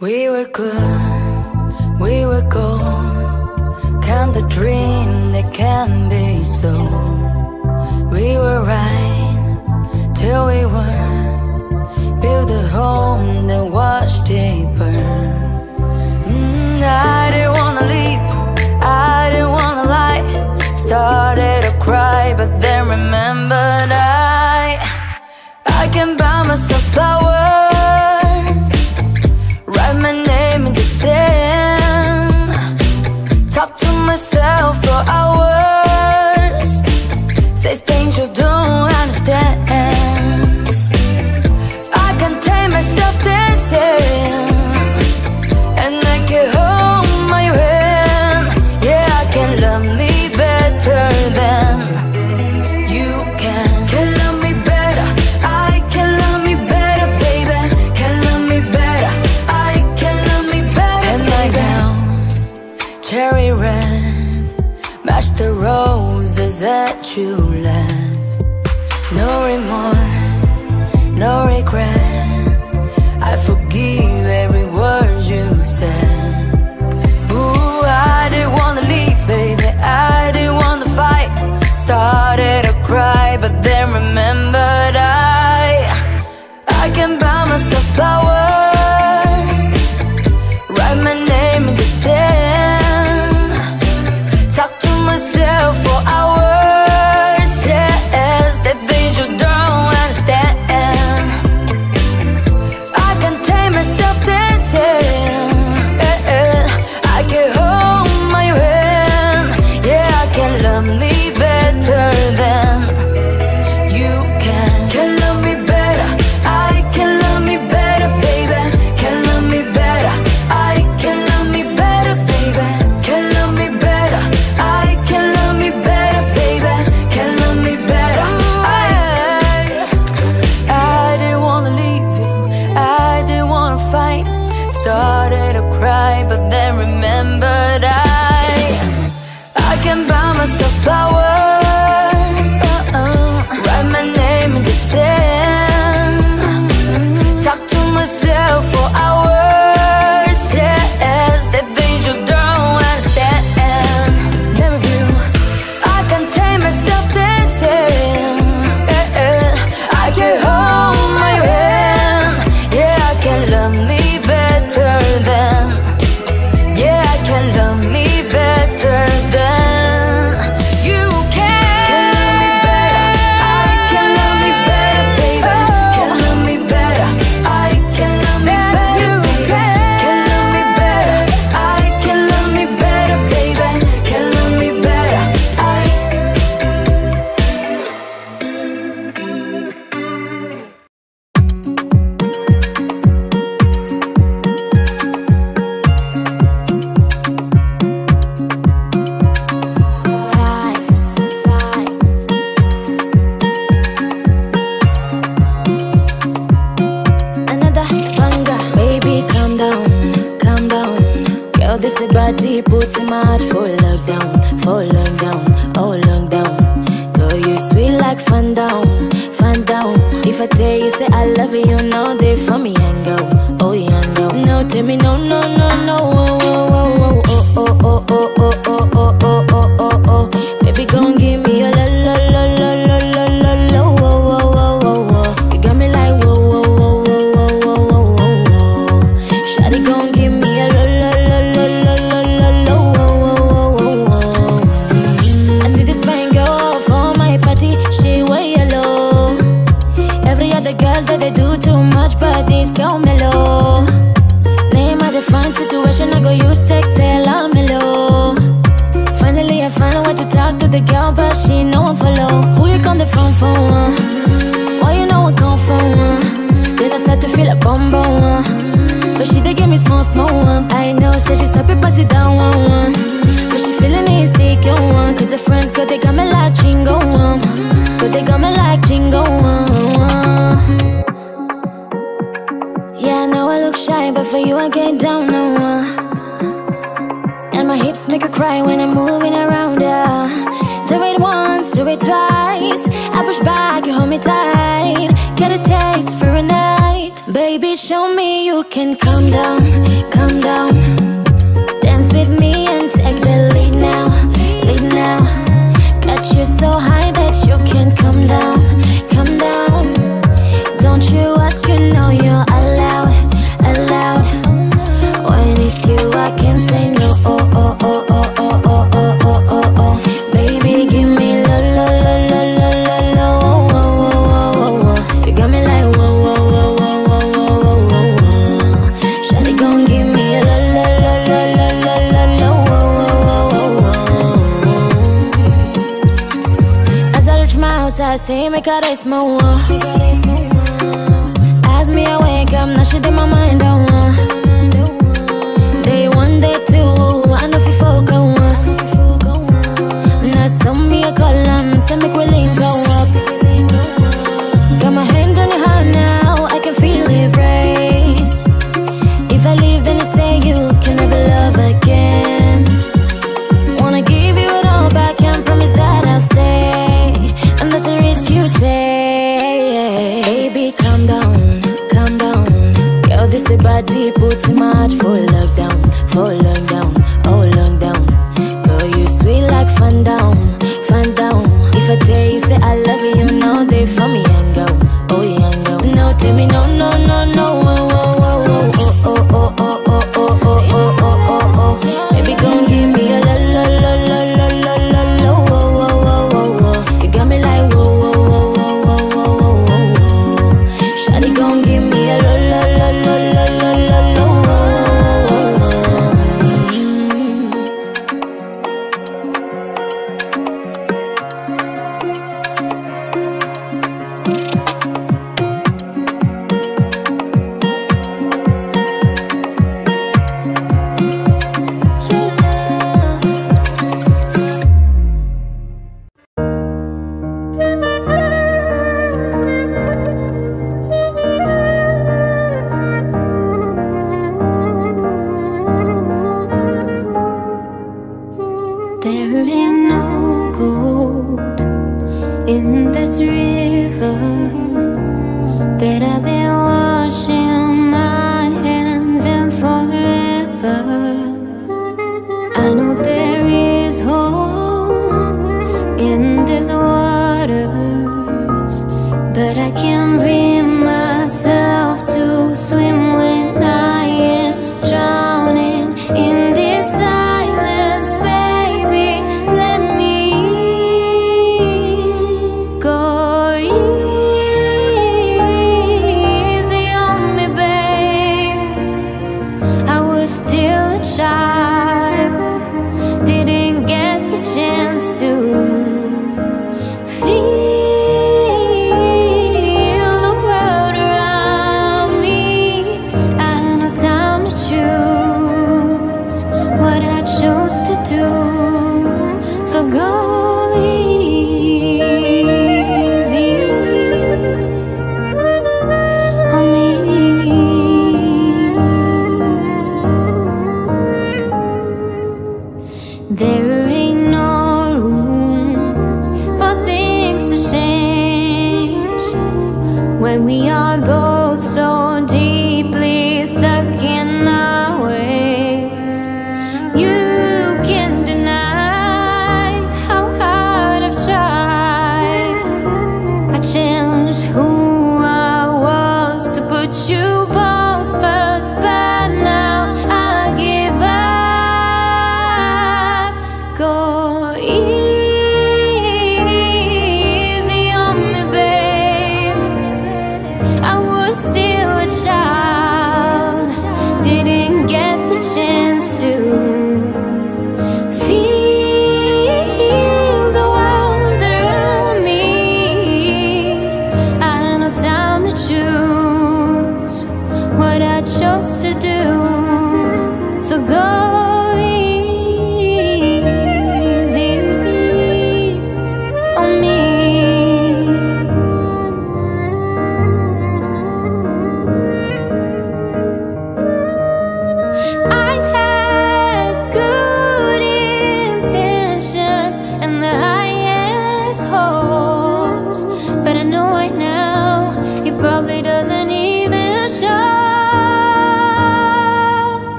We were good, we were gold. Can the dream that can be so? We were right till we weren't. Build a home that watched it burn. Mm, I didn't wanna leave, I didn't wanna lie. Started to cry, but then remember can buy myself flowers. Write my name in the sand. Talk to myself for hours.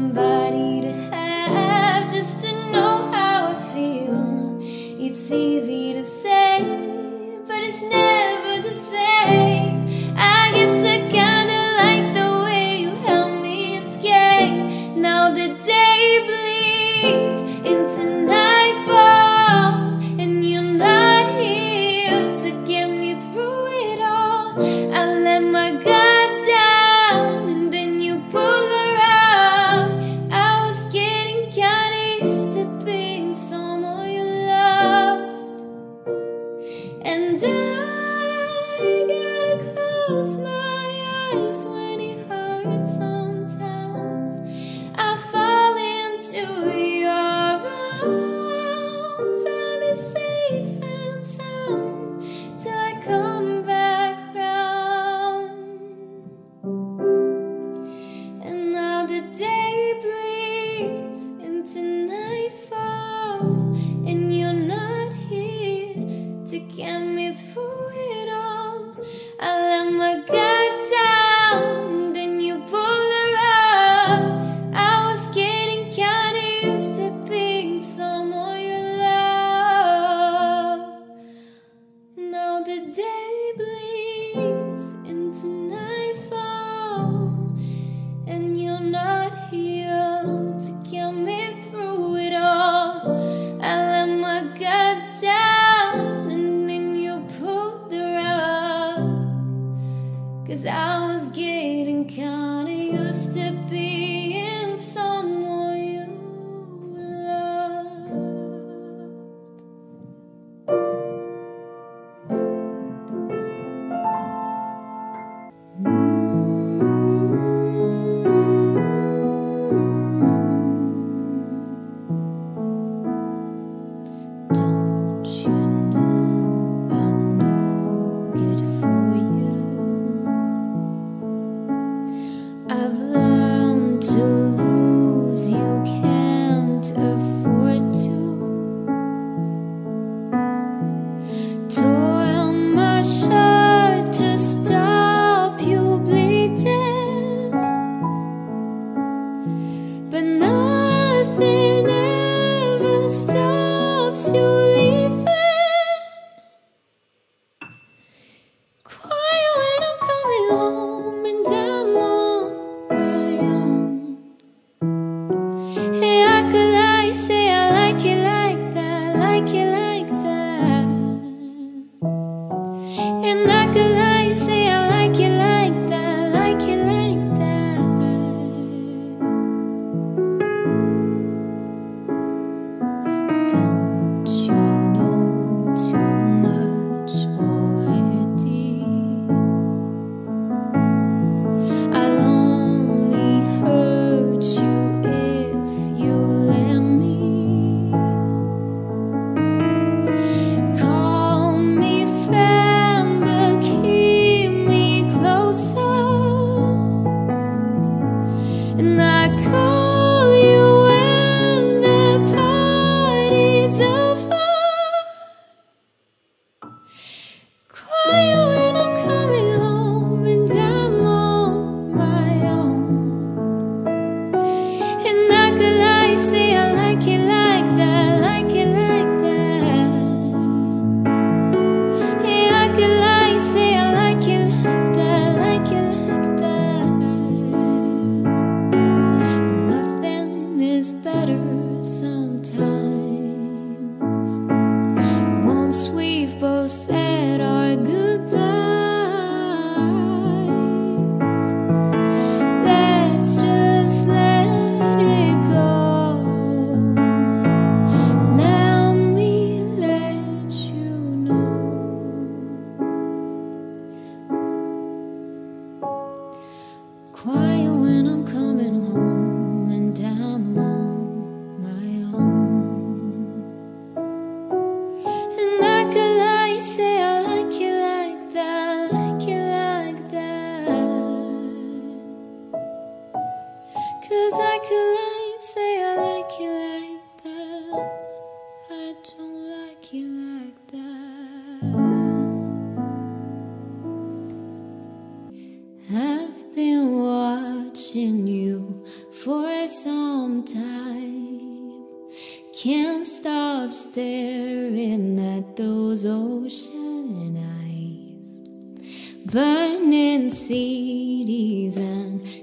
somebody to have just to know how I feel. It's easy.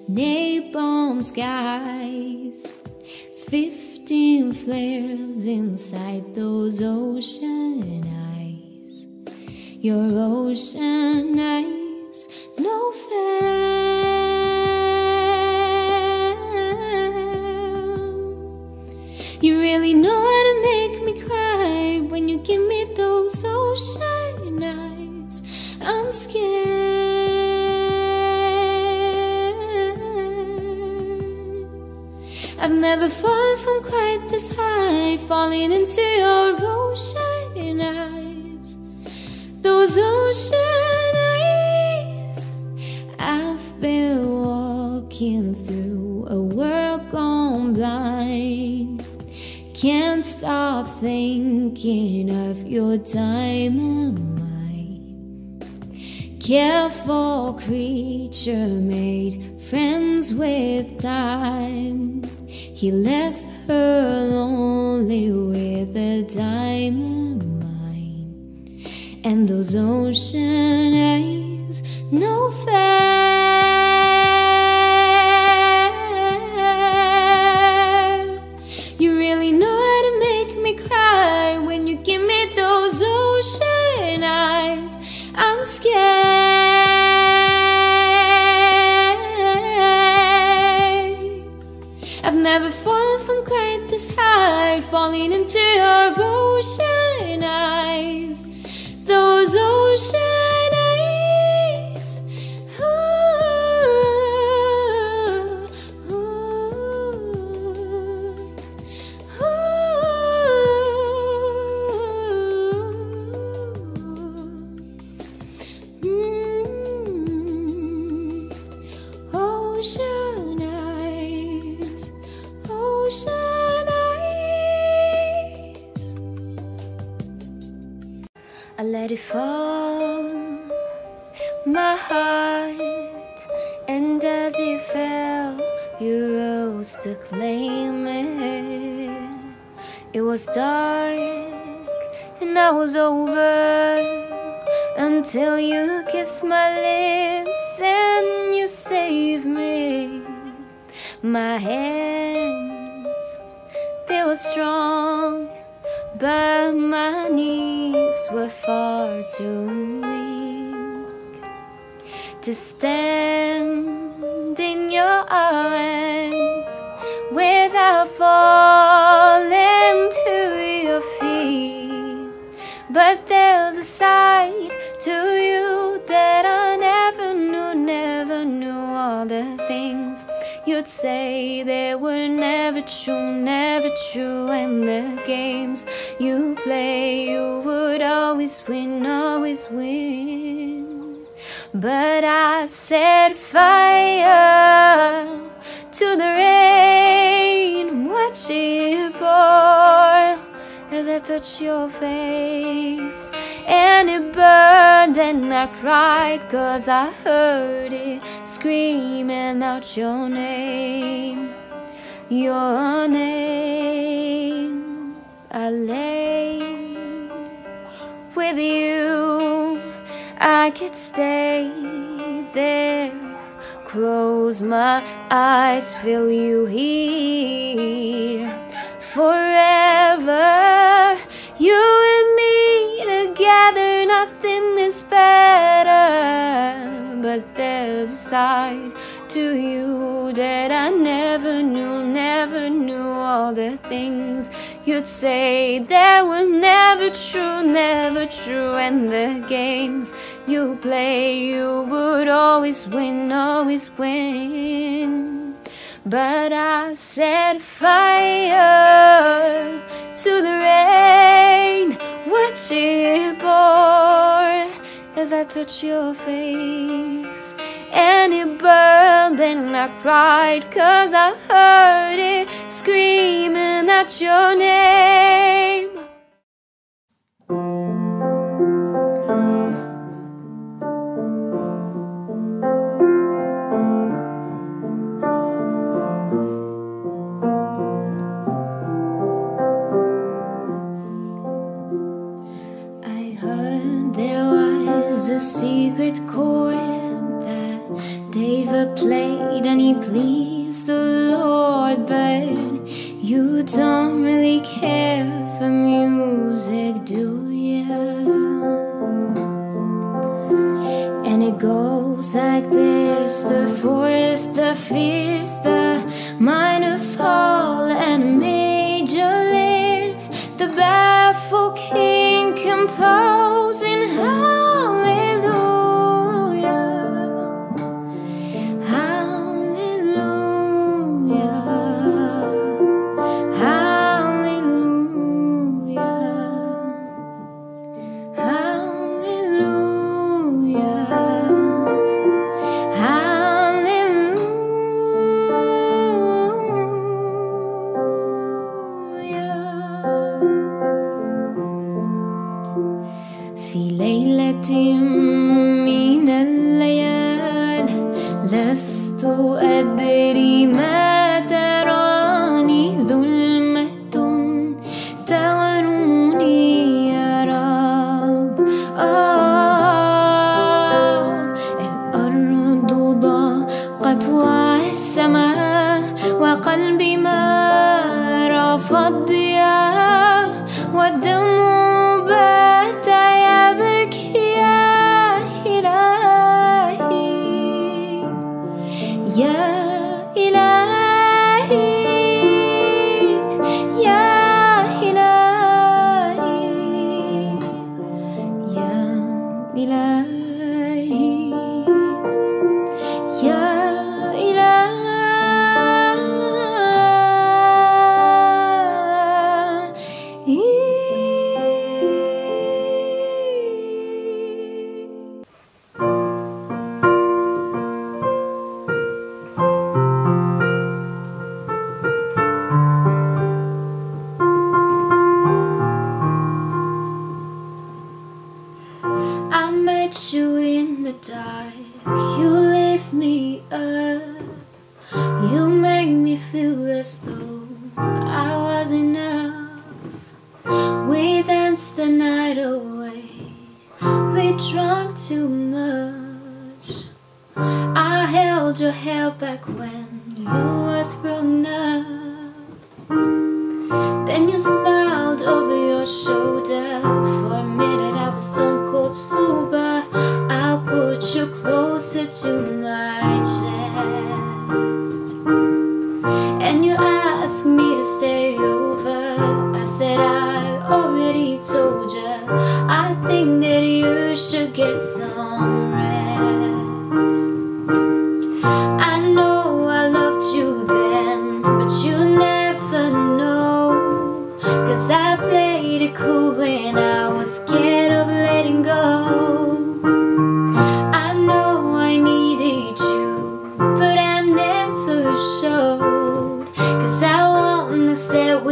Napalm skies. Fifteen flares inside those ocean eyes. Your ocean eyes, never fallen from quite this high, falling into your ocean eyes. Those ocean eyes. I've been walking through a world gone blind. Can't stop thinking of your diamond mind. Careful creature made friends with time. He left her lonely with a diamond mine And those ocean eyes, no fair. Falling into to claim it. It was dark, and I was over until you kissed my lips and you saved me. My hands, they were strong, but my knees were far too weak to stand in your arms without falling to your feet. But there's a side to you that I never knew, never knew all the things you'd say they were never true, never true. And the games you play, you would always win, always win. But I set fire to the rain, watch it pour as I touch your face. And it burned and I cried cause I heard it screaming out your name. Your name. I lay with you. I could stay there close my eyes, feel you here forever. You and me together, nothing is better. But there's a side to you that I never knew, never knew all the things you'd say that were never true, never true. And the games you play, you would always win, always win. But I set fire to the rain, watch it pour as I touch your face. And it burned and I cried cause I heard it screaming at your name. I heard there was a secret chord David played and he pleased the Lord, but you don't really care for music, do ya? And it goes like this the forest, the fierce, the minor fall, and major lift. The baffled king composing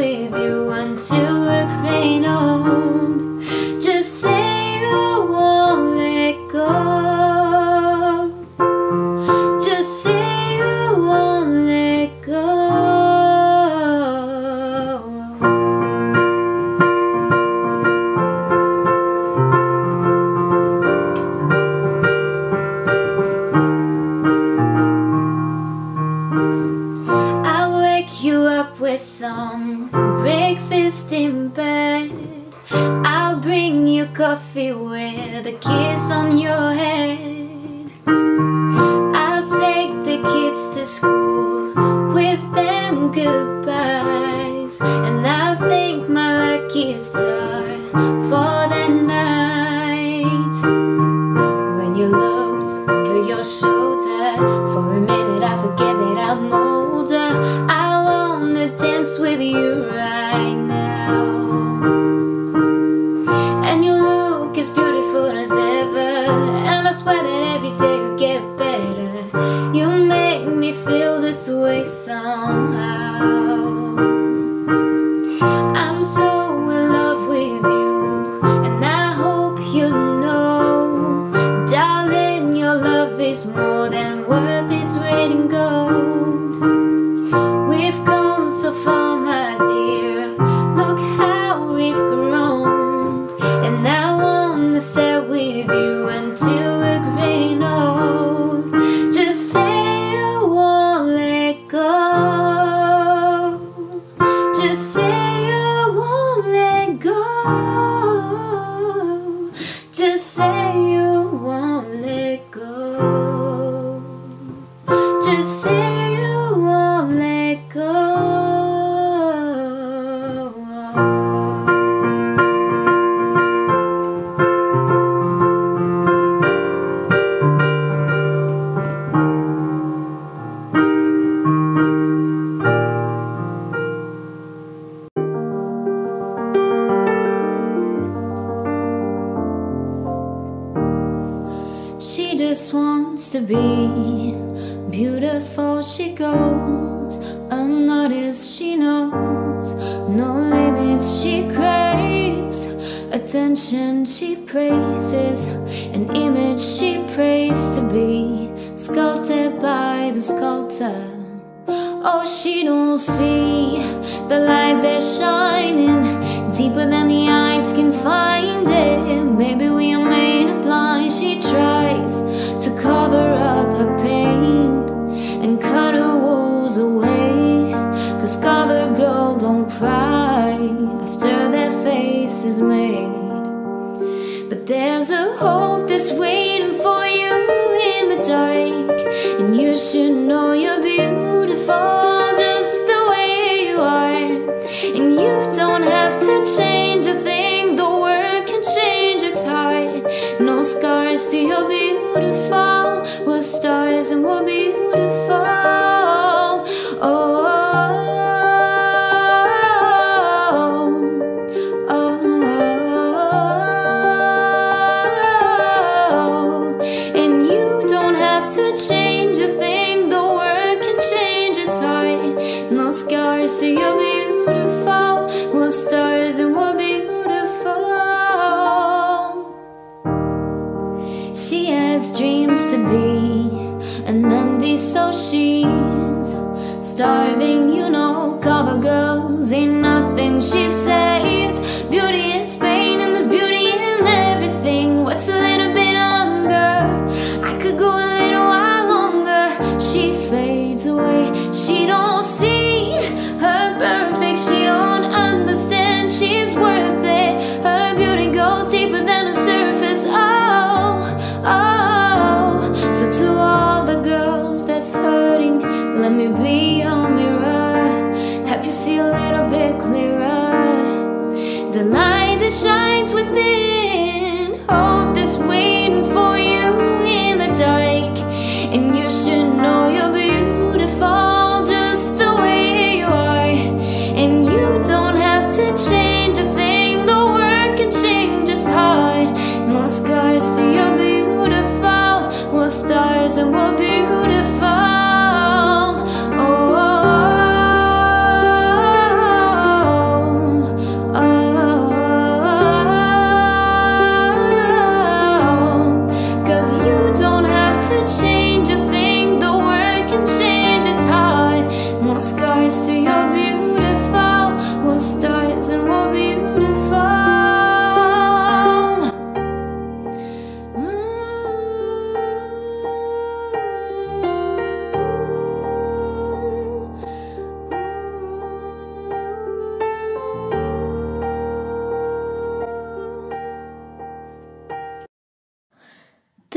with you until we're grown old. she don't see the light that's shining deeper than the eyes can find it. Maybe we are made of blind. She tries to cover up her pain and cut her wounds away. Cause cover girl don't cry after their face is made. But there's a hope that's waiting for you in the dark, and you should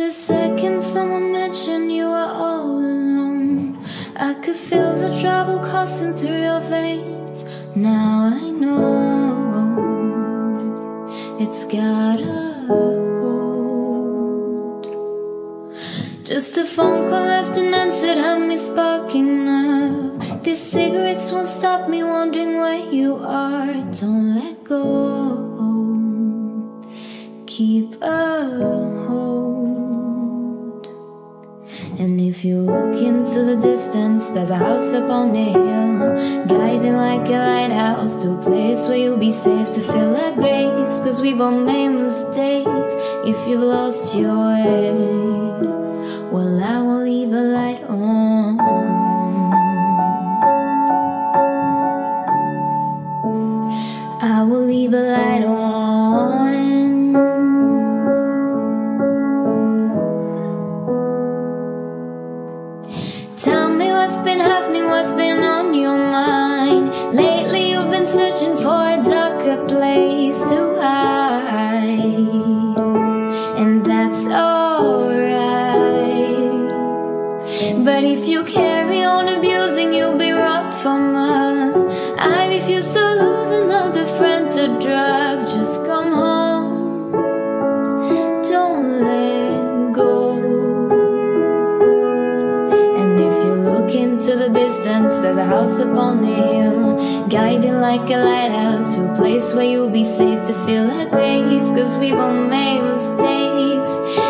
the second someone mentioned you were all alone. I could feel the trouble coursing through your veins. Now I know. It's gotta hold. Just a phone call left and answered had me sparking up. These cigarettes won't stop me wondering where you are. Don't let go. look into the distance, there's a house up on a hill Guiding like a lighthouse to a place where you'll be safe to feel like grace Cause we've all made mistakes if you've lost your way. Well, I will leave a light on. distance, there's a house upon the hill Guiding like a lighthouse to a place where you'll be safe to feel her grace Cause we won't make mistakes.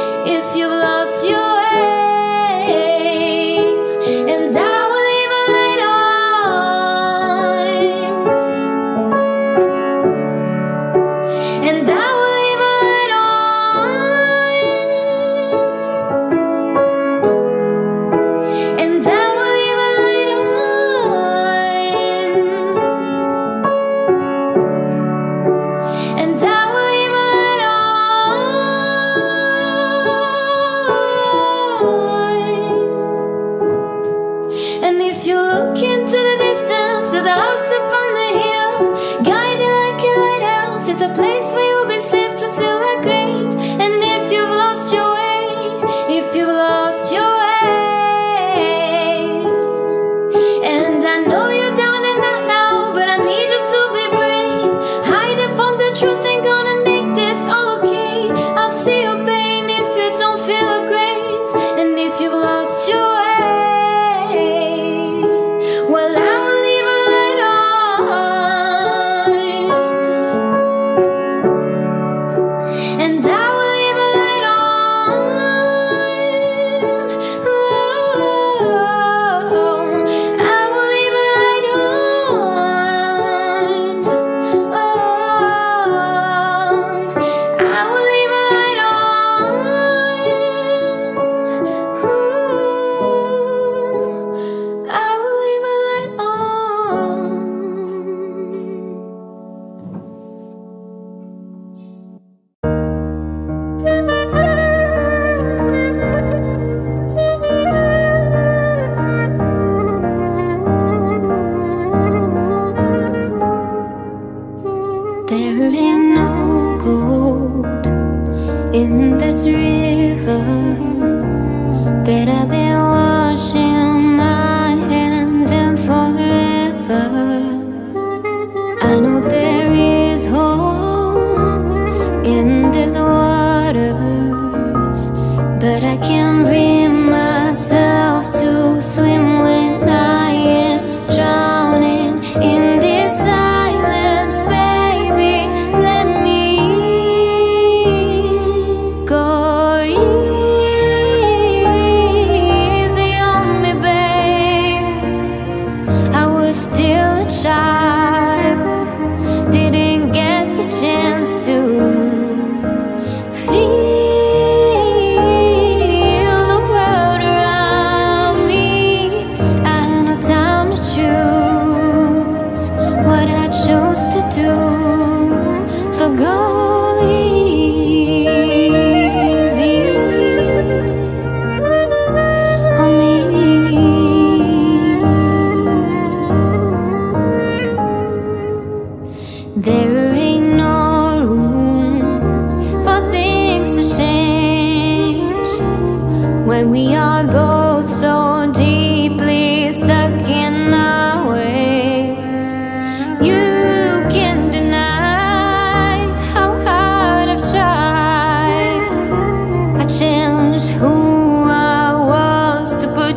If you lost your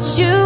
you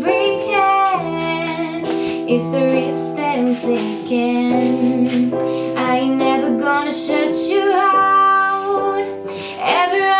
breaking. It's the risk that I'm taking. I ain't never gonna shut you out. Every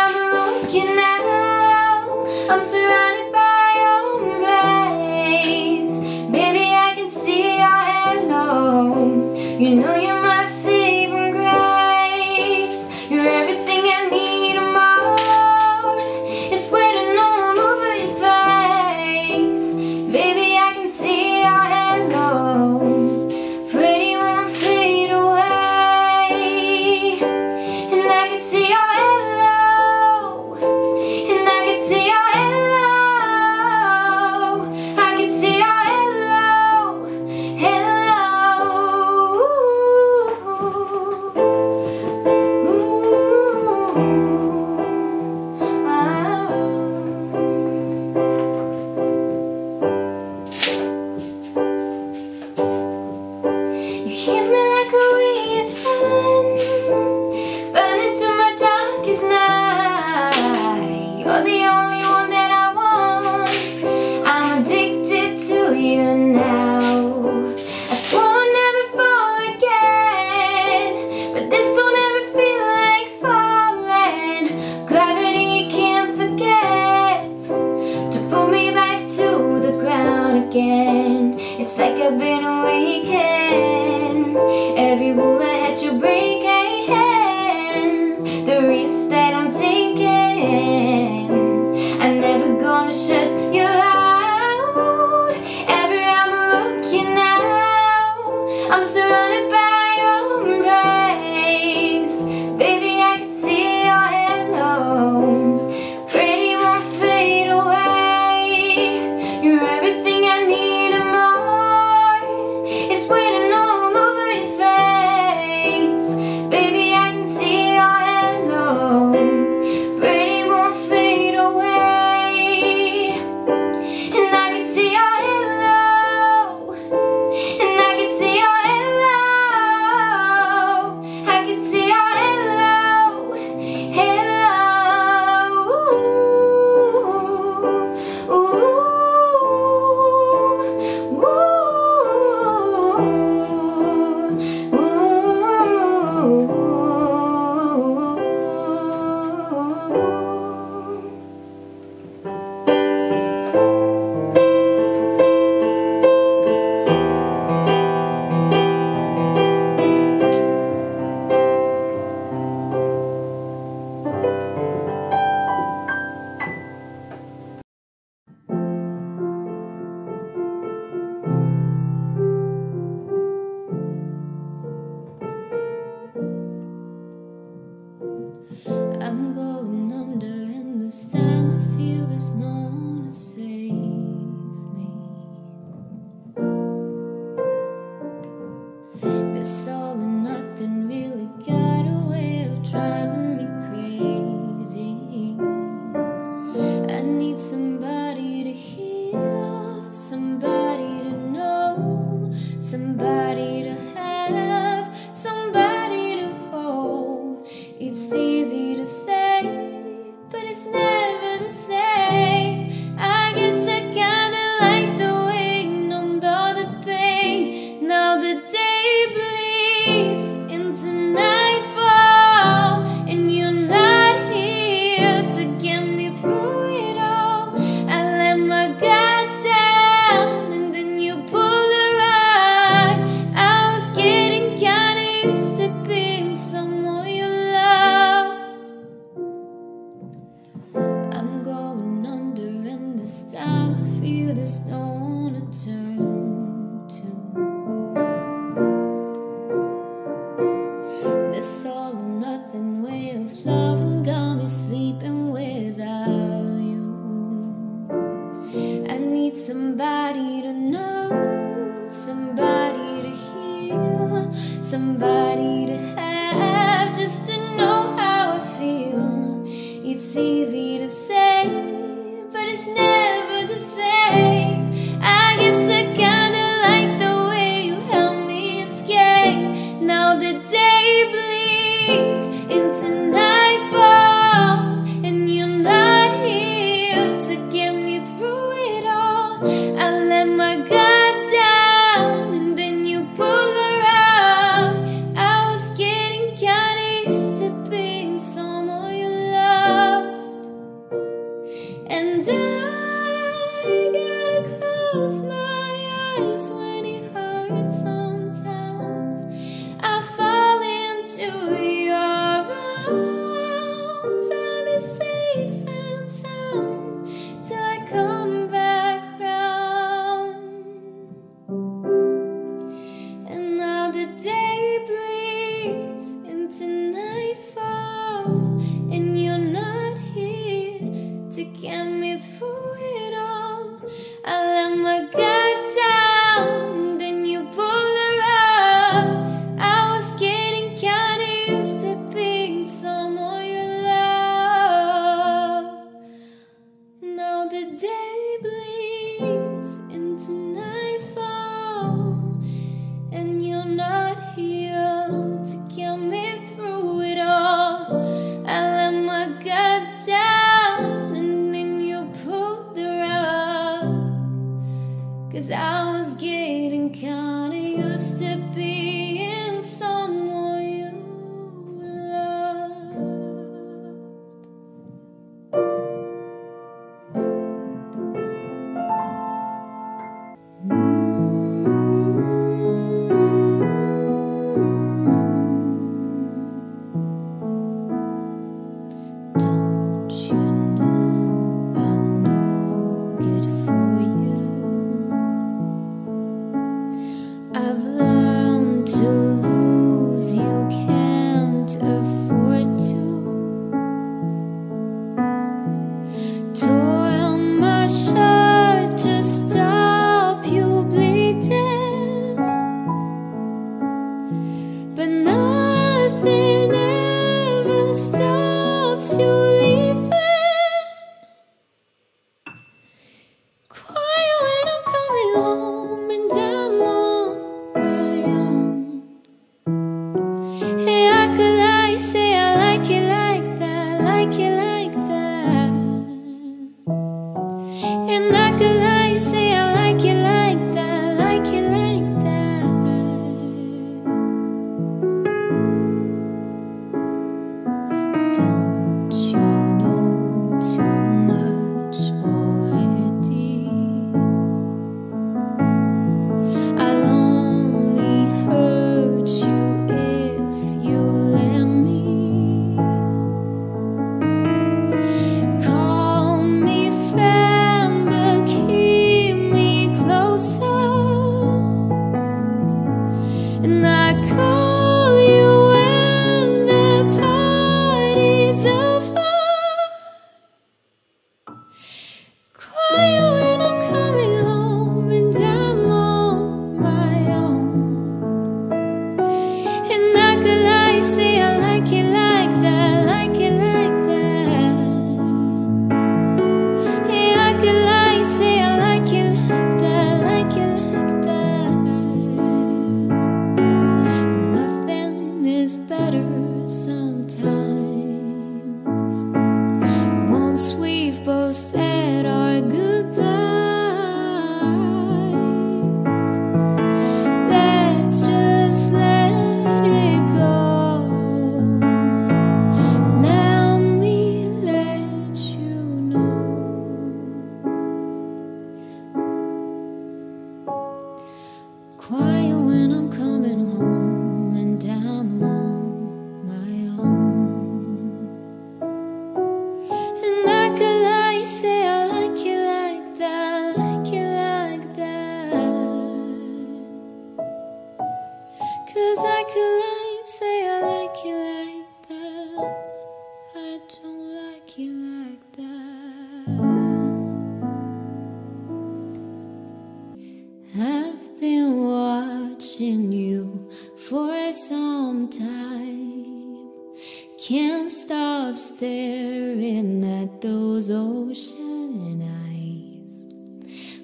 those ocean eyes.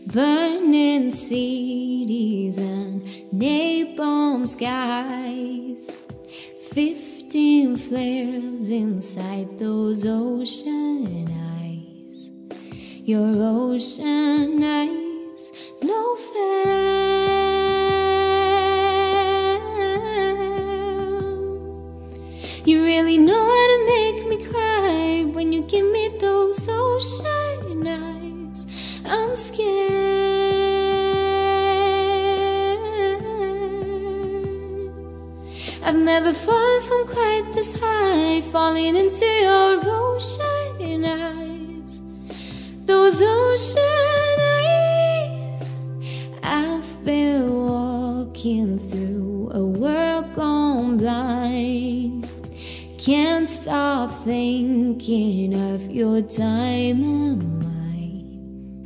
Burning cities and napalm skies. Fifteen flares inside those ocean eyes. Your ocean eyes, no fair. You really know how to make when give me those ocean eyes. I'm scared. I've never fallen from quite this high, falling into your ocean eyes. Those ocean eyes. I've been walking through a world gone blind. Can't stop thinking of your diamond mine.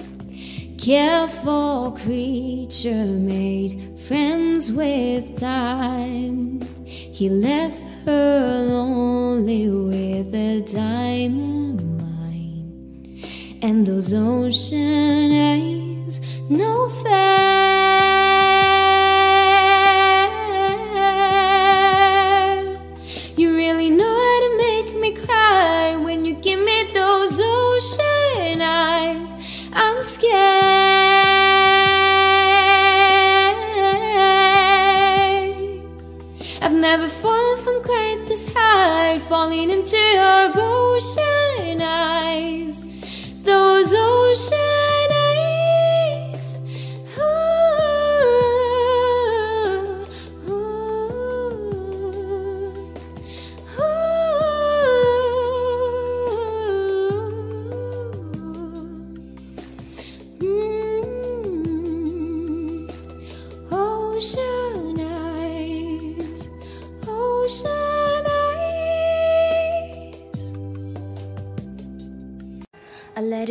Careful creature made friends with time. He left her lonely with a diamond mine. And those ocean eyes, no fair. Falling into your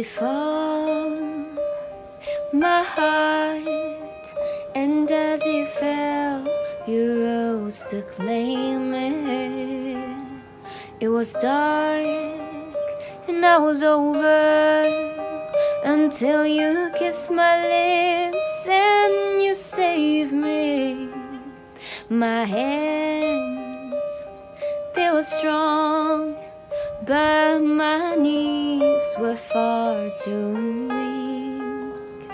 fall, my heart, and as it fell, you rose to claim it. It was dark, and I was over until you kissed my lips and you saved me. My hands, they were strong, but my knees were far too weak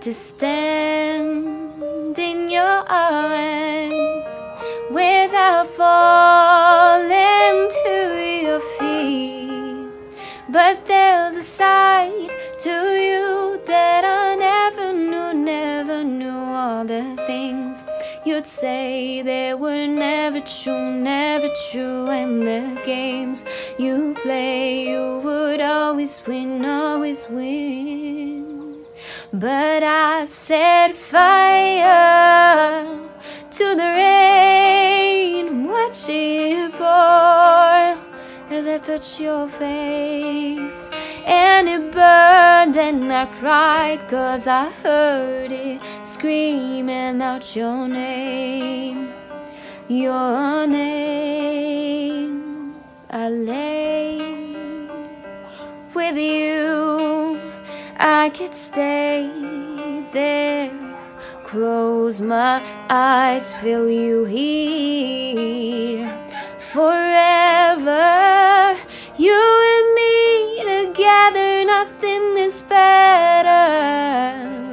to stand in your arms without falling to your feet. But there's a side to you that I never knew, never knew all the things you'd say they were never true, never true. And the games you play, you would always win, always win. But I set fire to the rain, watch it pour as I touch your face. And it burned and I cried cause I heard it screaming out your name. Your name. I lay with you. I could stay there. Close my eyes, feel you here forever. You and me together, nothing is better.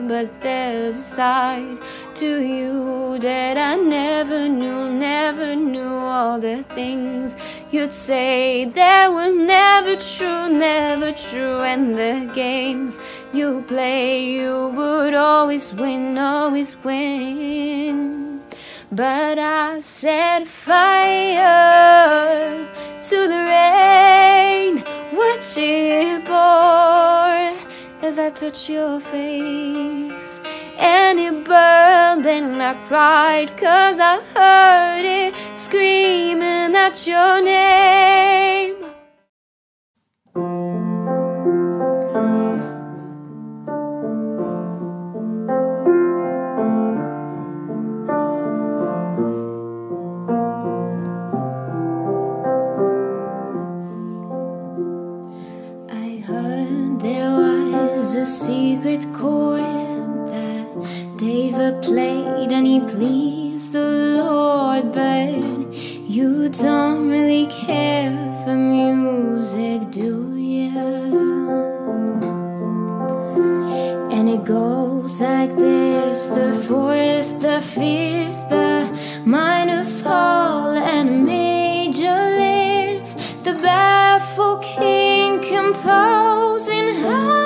But there's a side to you that I never knew, never knew all the things you'd say that were never true, never true. And the games you play, you would always win, always win. But I set fire to the rain, watch it pour as I touch your face. And it burned and I cried cause I heard it screaming out your name. a secret chord that David played and he pleased the Lord, but you don't really care for music, do you? And it goes like this the forest, the fierce, the minor fall, and major live, the baffled king composing high.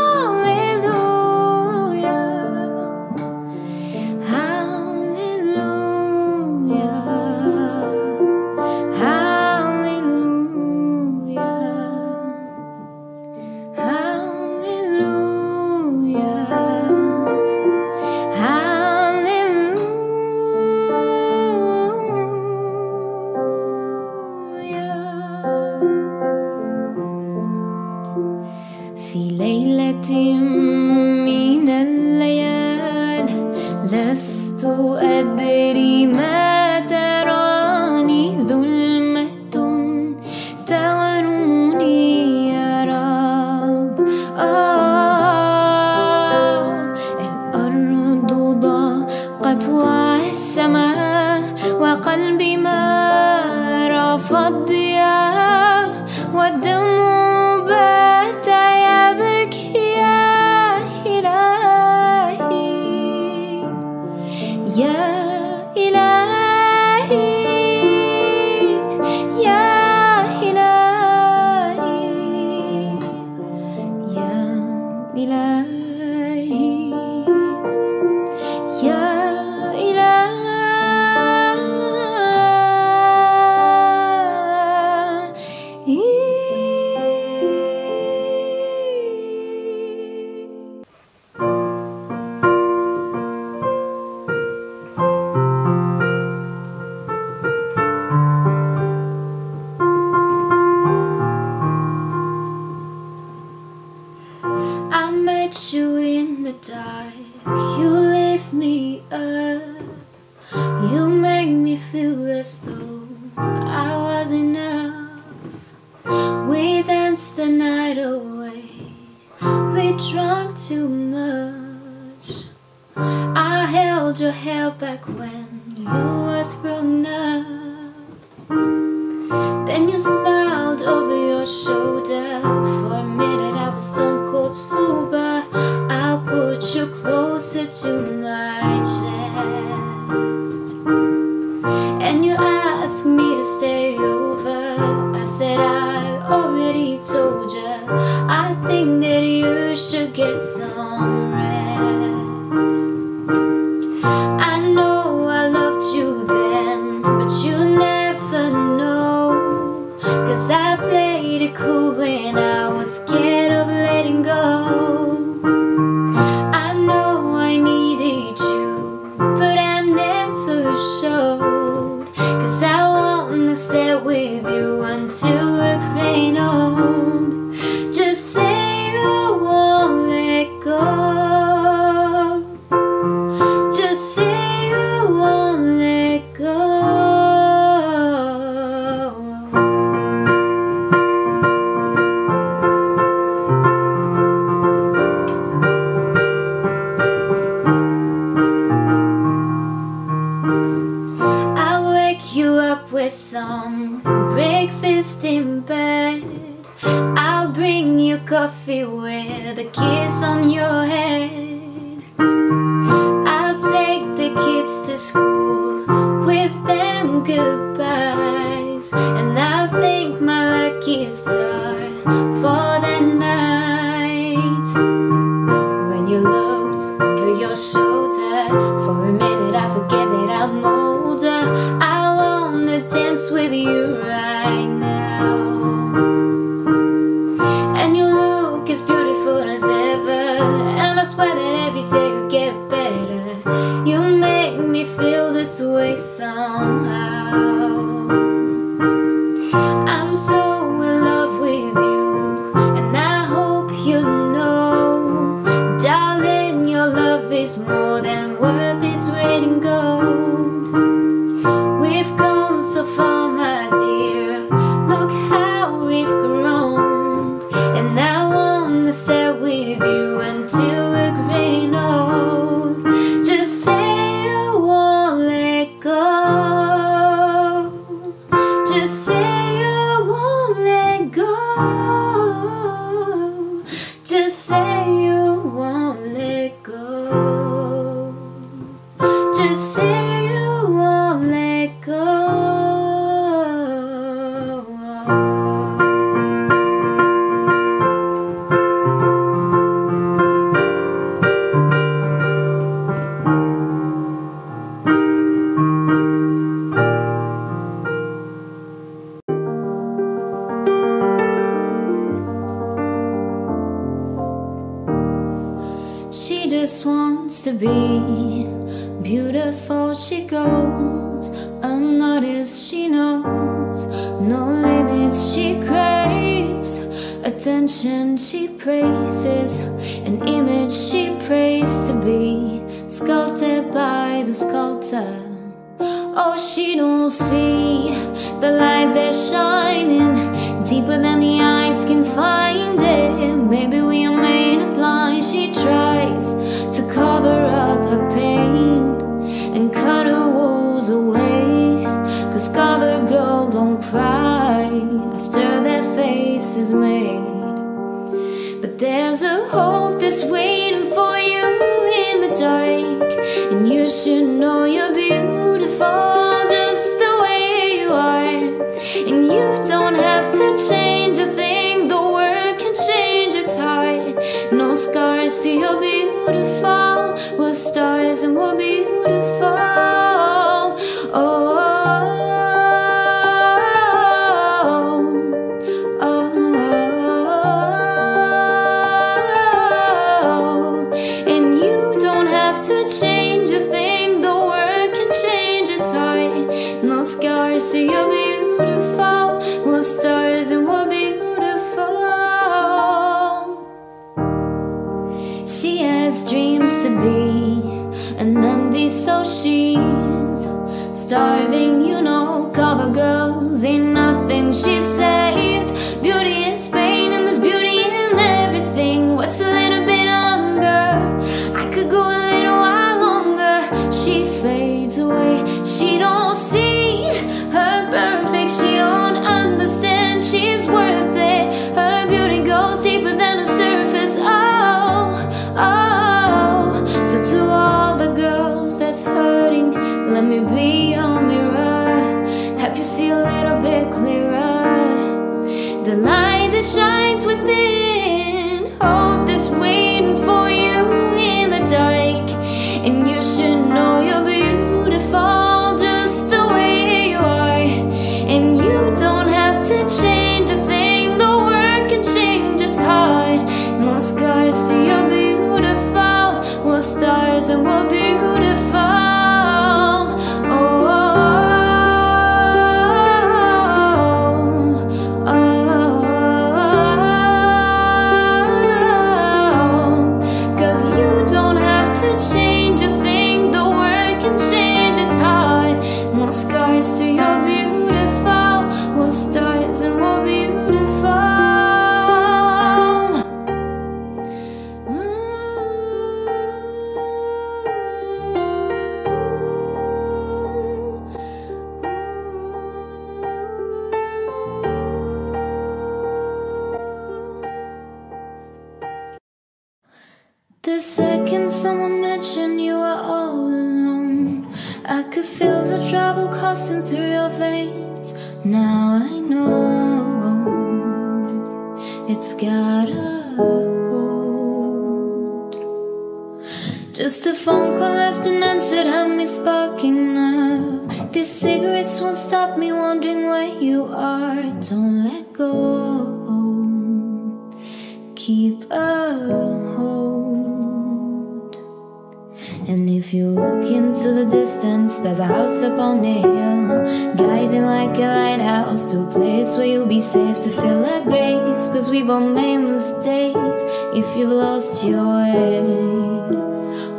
distance, there's a house up on a hill Guiding like a lighthouse to a place where you'll be safe to feel like grace Cause we've all made mistakes if you've lost your way.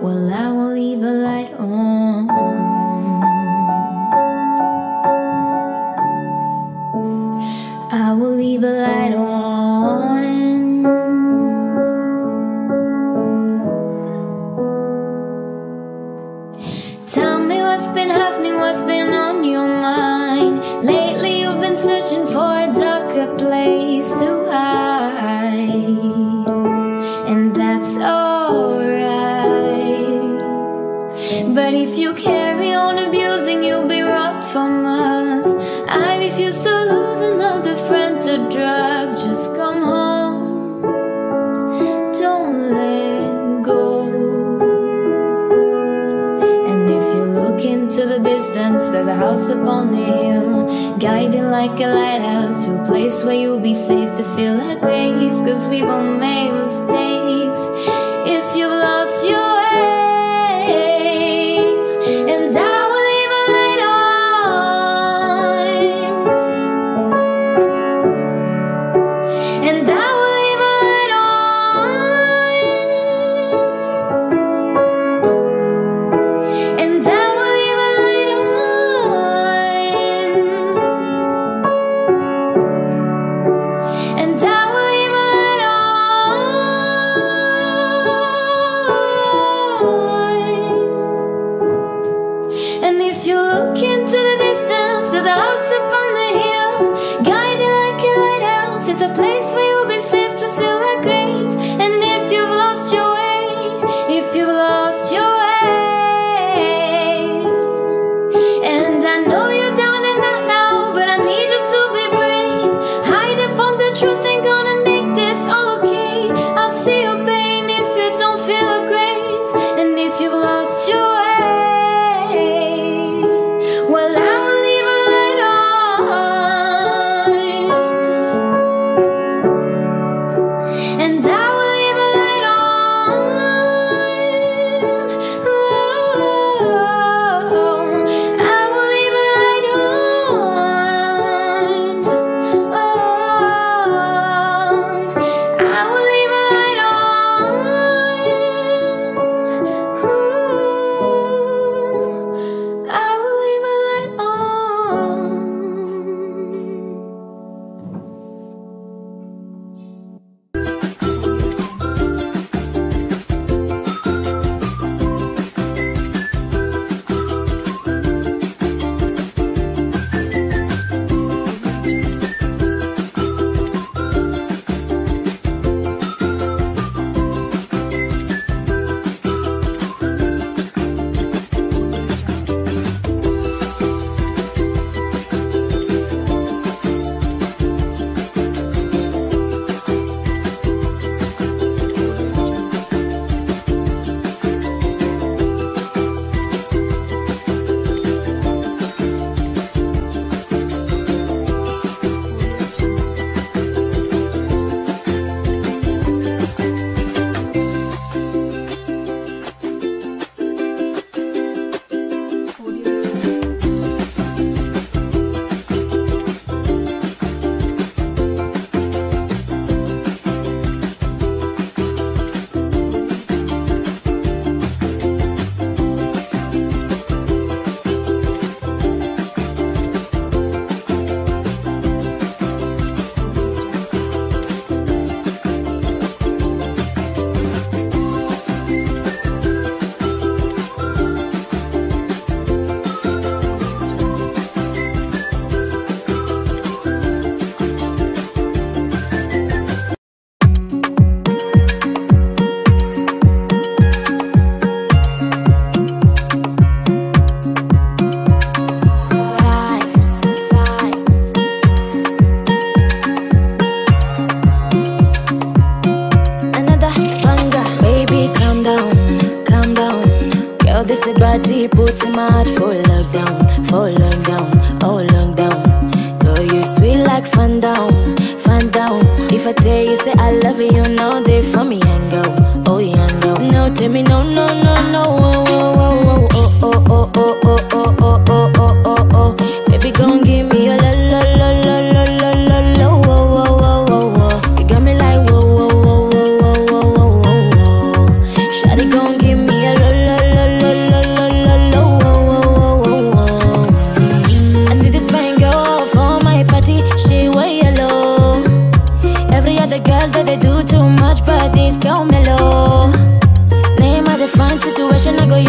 Well, I will leave a light on. distance, there's a house upon the hill, guiding like a lighthouse to a place where you'll be safe to feel her grace, cause we won't make mistakes.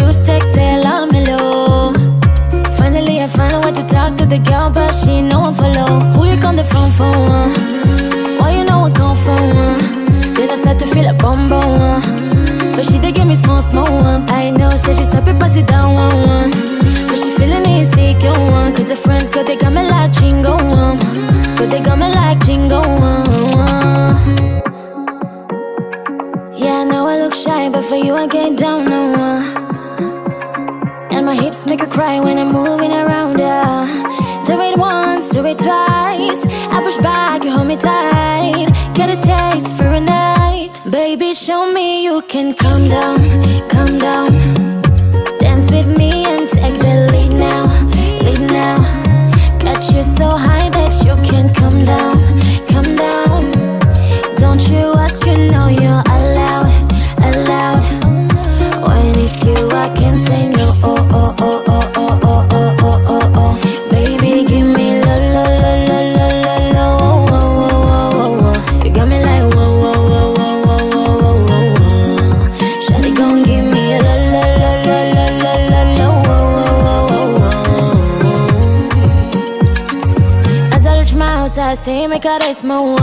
Go take I'm mellow. Finally, I find a way to talk to the girl, but she no one follow. Who you on the phone for? Uh? Why you know I come from? Uh? Then I start to feel a bum bum. Uh? But she dey give me small small one. I know, say she stop it, pass it down one one. But she feeling insecure one. Cause her friends, cause they got me like chingo one. Cause they got me like chingo one. Yeah, I know I look shy, but for you I get down no one. My hips make her cry when I'm moving around her. Do it once, do it twice. I push back, you hold me tight. Get a taste for a night. Baby, show me you can calm down, calm down. Dance with me and take the lead now, lead now. Got you so high that you can't come down, come down. Don't you but it's my.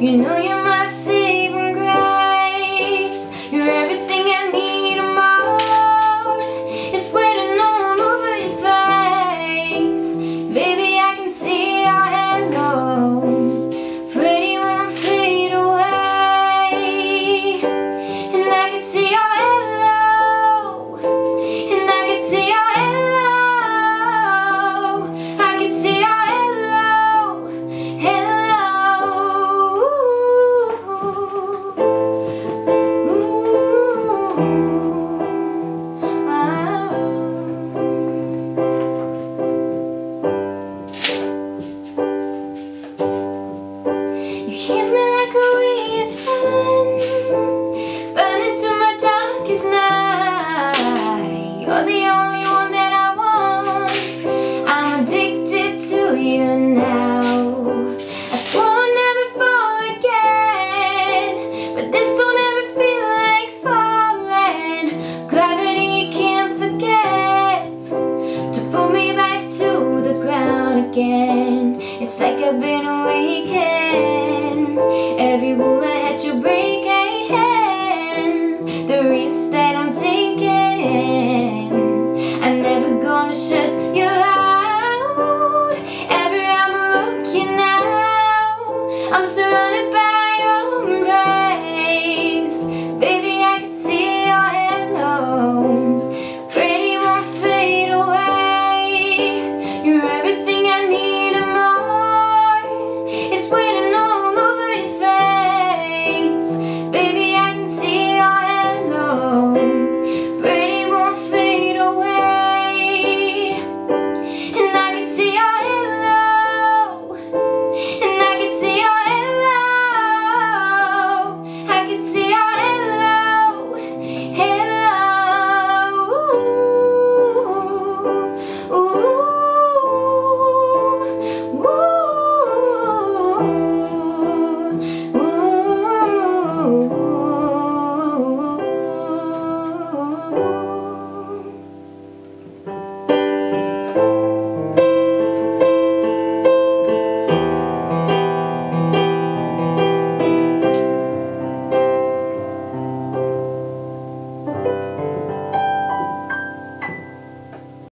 You know you're